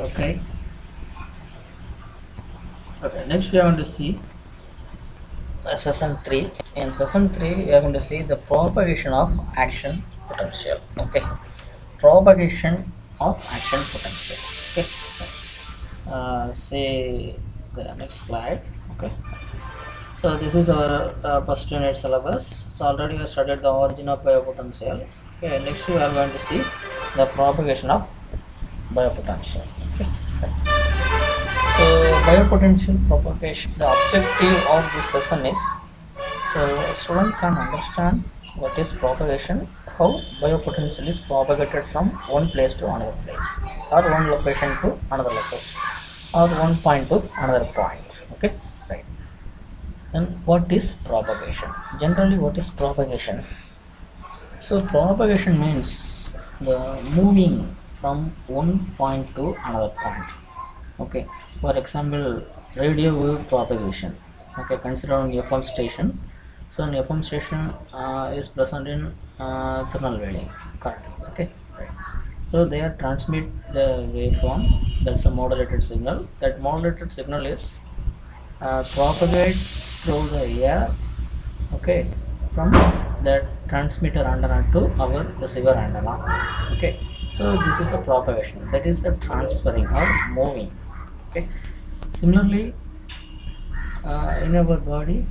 okay. Okay next we are going to see uh, session 3 in session 3 we are going to see the propagation of action potential. Okay. Propagation of action potential. Okay. Uh, say the next slide. Okay. So this is our uh, first unit syllabus. So already we studied the origin of biopotential. Okay next we are going to see the propagation of biopotential biopotential propagation. The objective of this session is so student can understand what is propagation how biopotential is propagated from one place to another place. Or one location to another location. Or one point to another point. Okay? Right. And what is propagation? Generally what is propagation? So propagation means the moving from one point to another point okay. For example radio wave propagation. Okay consider an fm station. So an fm station uh, is present in uh, Tirunelveli currently okay. Right. So they are transmit the waveform. That's a modulated signal. That modulated signal is uh, propagate through the air okay from that transmitter antenna to our receiver antenna. Okay. So this is a propagation. That is a transferring or moving okay. Similarly uh, in our body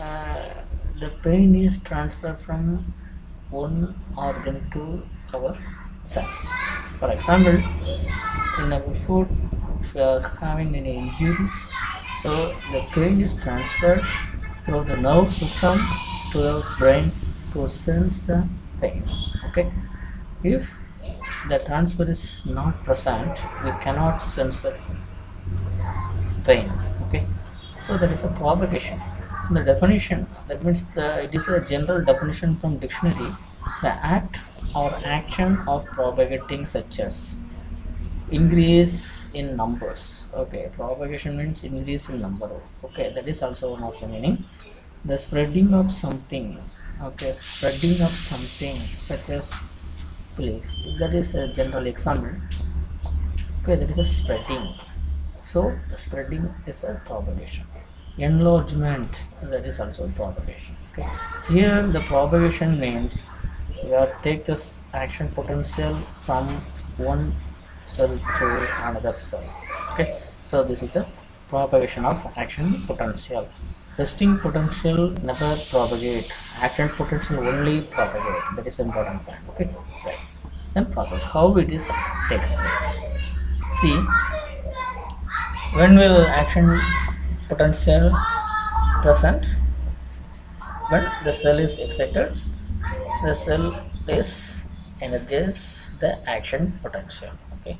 uh, the pain is transferred from one organ to our cells. For example in our foot if we are having any injuries so the pain is transferred through the nerve system to the brain to sense the pain okay? If the transfer is not present we cannot sense the okay? So that is a propagation so the definition that means the, it is a general definition from dictionary. The act or action of propagating such as increase in numbers okay? Propagation means increase in number okay? That is also one of the meaning. The spreading of something okay? Spreading of something such as belief that is a general example okay? That is a spreading so spreading is a propagation. Enlargement that is also propagation. Okay. Here the propagation means we are take this action potential from one cell to another cell. Okay. So this is a propagation of action potential. Resting potential never propagate. Action potential only propagate. That is important okay. Right. Then process how it is takes place. See when will action potential present? When the cell is excited the cell is energize the action potential okay?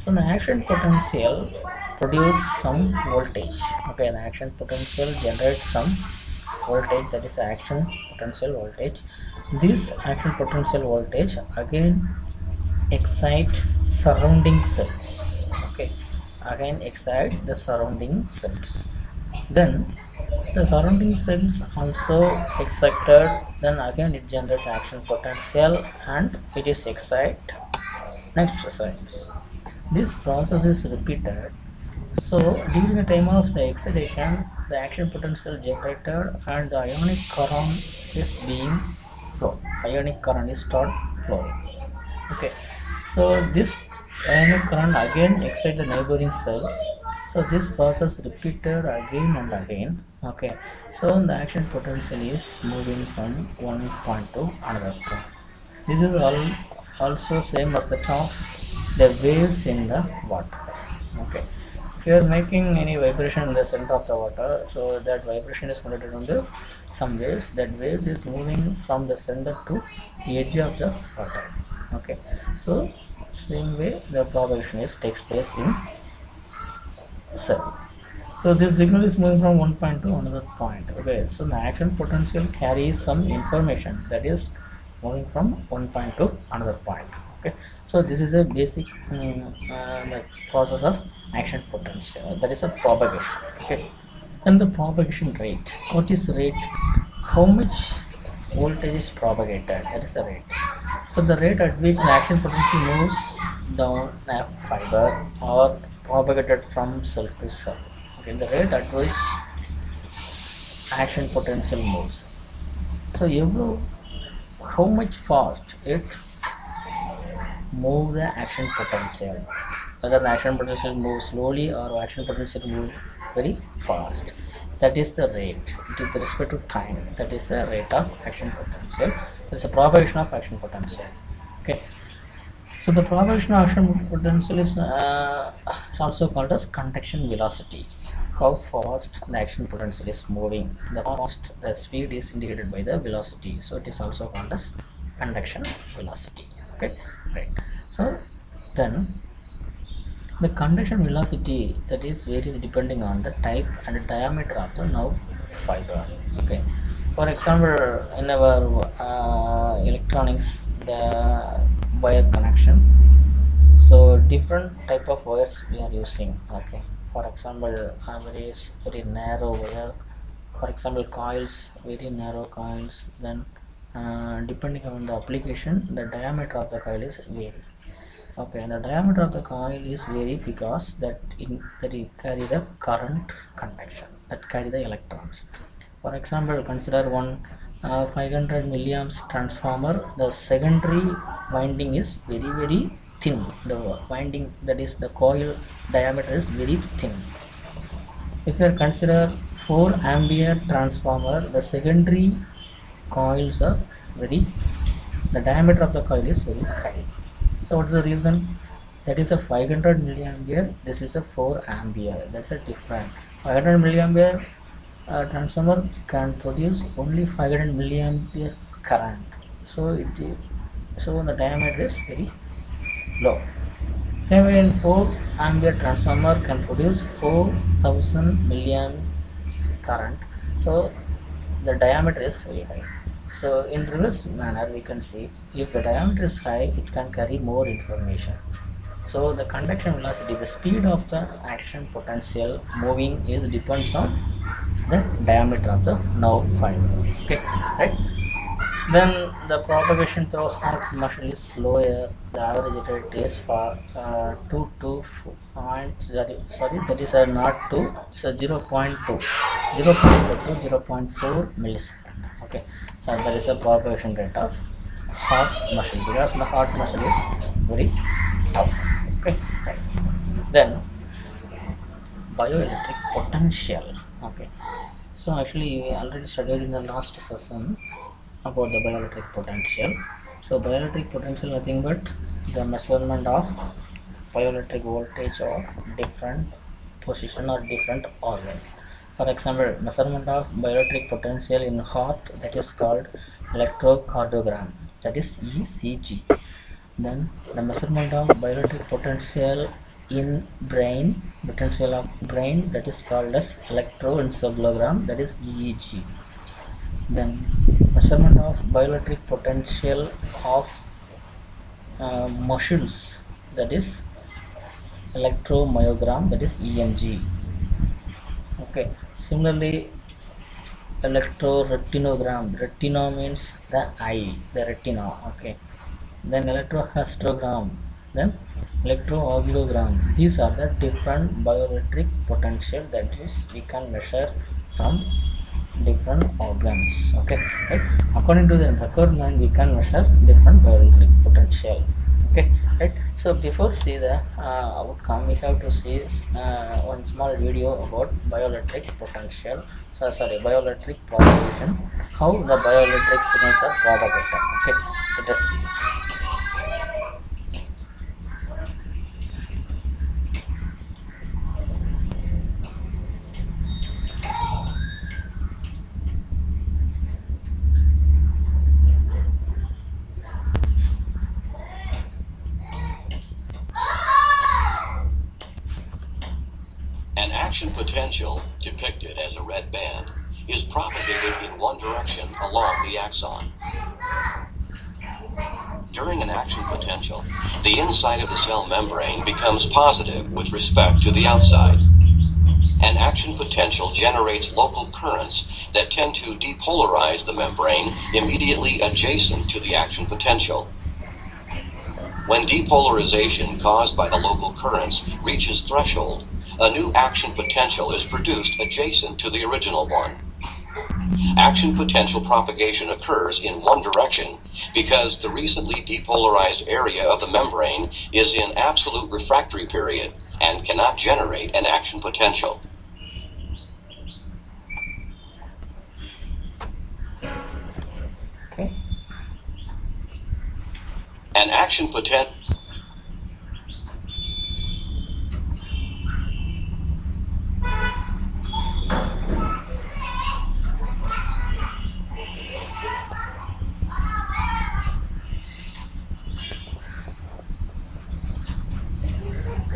So the action potential produce some voltage okay? The action potential generates some voltage that is action potential voltage. This action potential voltage again excite surrounding cells okay again excite the surrounding cells. Then the surrounding cells also excited. Then again it generates action potential and it is excite. Next cells this process is repeated. So during the time of the excitation the action potential generated and the ionic current is being flow ionic current is start flowing. Okay. So this ionic current again excite the neighboring cells. So this process repeated again and again. Okay. So the action potential is moving from one point to another point. This is all also same as the of the waves in the water. Okay. If you are making any vibration in the center of the water so that vibration is conducted on the some waves. That waves is moving from the center to the edge of the water okay. So same way the propagation is takes place in cell. So this signal is moving from one point to another point. Okay. So the action potential carries some information that is moving from one point to another point. Okay. So this is a basic um, uh, process of action potential. That is a propagation. Okay. And the propagation rate. What is rate? How much voltage is propagated that is the rate so the rate at which the action potential moves down a fiber or propagated from cell to cell. Okay, the rate at which action potential moves. So you know how much fast it move the action potential whether the action potential moves slowly or action potential move very fast that is the rate. With respect to time that is the rate of action potential. It's a propagation of action potential. Okay. So the propagation of action potential is uh, also called as conduction velocity. How fast the action potential is moving. The fast the speed is indicated by the velocity. So it is also called as conduction velocity. Okay. Right. So then the conduction velocity that is varies depending on the type and diameter of the nerve fiber okay? For example in our uh, electronics the wire connection so different type of wires we are using okay? For example uh, very very narrow wire. For example coils very narrow coils then uh, depending on the application the diameter of the coil is vary okay and the diameter of the coil is vary because that in that it carry the current conduction that carry the electrons. For example consider one uh, 500 milliamps transformer. The secondary winding is very very thin. The winding that is the coil diameter is very thin. If you consider 4 ampere transformer the secondary coils are very the diameter of the coil is very high so what's the reason? That is a 500 milliampere this is a 4 ampere. That's a different. 500 milliampere uh, transformer can produce only 500 milliampere current. So it so the diameter is very low. Same way in 4 ampere transformer can produce 4000 milliamps current. So the diameter is very high so in reverse manner we can see if the diameter is high it can carry more information. So the conduction velocity the speed of the action potential moving is depends on the diameter of the nerve fiber. Okay right? Then the propagation through heart muscle is slower. The average rate is for uh, 2 to point sorry that is uh, not 2 so 0 0.2 0 0.2 to 0 0.4 millisecond okay. So there is a propagation rate of heart muscle because the heart muscle is very tough. Okay right. then bioelectric potential. Okay. So actually we already studied in the last session about the bioelectric potential. So bioelectric potential nothing but the measurement of bioelectric voltage of different position or different organ for example measurement of bioelectric potential in heart that is called electrocardiogram that is ECG then the measurement of bioelectric potential in brain potential of brain that is called as electroencephalogram that is EEG then measurement of bioelectric potential of uh, muscles that is electromyogram that is EMG okay similarly electroretinogram. Retina means the eye the retina okay. Then electrohistiogram then electroangiogram these are the different bioelectric potential that is we can measure from different organs okay. Right? According to the requirement we can measure different bioelectric potential okay right. So before see the uh, outcome we have to see uh, one small video about bioelectric potential. So sorry bioelectric propagation. How the bioelectric signals are propagated. Okay let us see An action potential, depicted as a red band, is propagated in one direction along the axon. During an action potential, the inside of the cell membrane becomes positive with respect to the outside. An action potential generates local currents that tend to depolarize the membrane immediately adjacent to the action potential. When depolarization caused by the local currents reaches threshold, a new action potential is produced adjacent to the original one. Action potential propagation occurs in one direction because the recently depolarized area of the membrane is in absolute refractory period and cannot generate an action potential. okay An action potential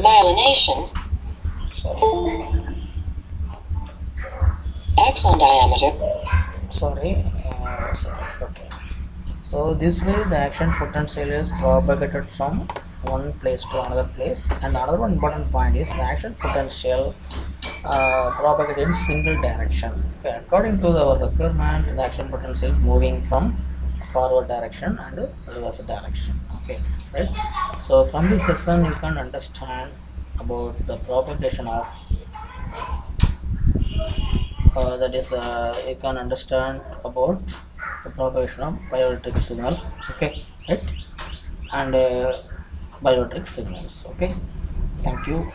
Myelination, sorry diameter, sorry. Uh, so this way the action potential is propagated from one place to another place. And another one important point is the action potential uh, propagated in single direction. Okay, according to the requirement the action potential is moving from forward direction and reverse direction. Okay right? So from this lesson you can understand about the propagation of uh, that is uh, you can understand about the propagation of bioelectric signal okay right? And uh, signals okay? Thank you